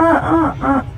uh, uh, uh.